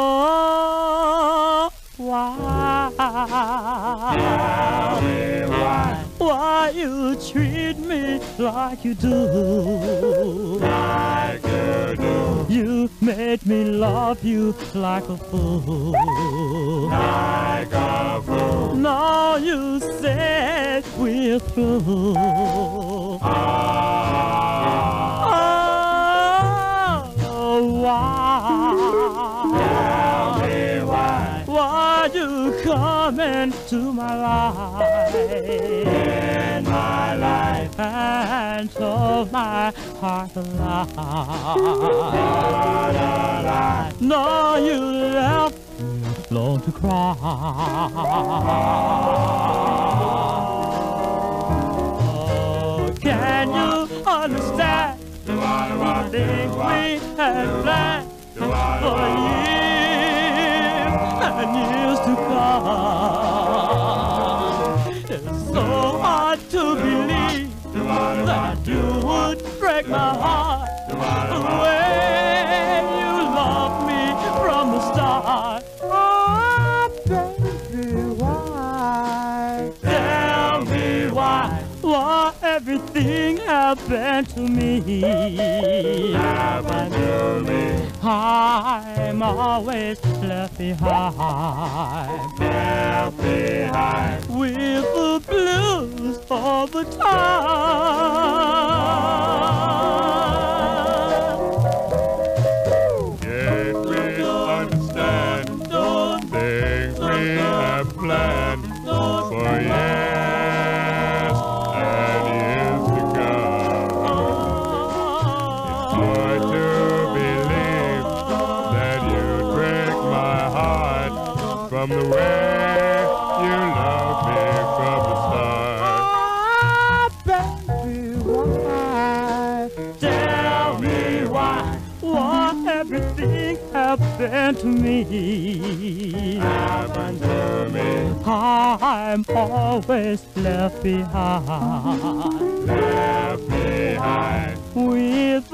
Oh, why? Tell me why, Why you treat me like you do? like you do, You made me love you like a fool. like a fool. Now you said we're through. Tell me why, Why you come into my life in my life, and so my heart alive? what a lie. Now you left alone to cry. Oh, can you understand I, we had planned for years and years to come? It's so hard to believe that you would break my heart way you loved me from the start. Oh, baby, why? Tell me why. Why everything happened to me? happen to me, I'm always left behind left behind. with the blues all the time. Yet we understand things we have planned for years from the way you loved me from the start. Ah, baby, why? Tell me why, why everything happened to me. Happened to me, I'm always left behind left behind. with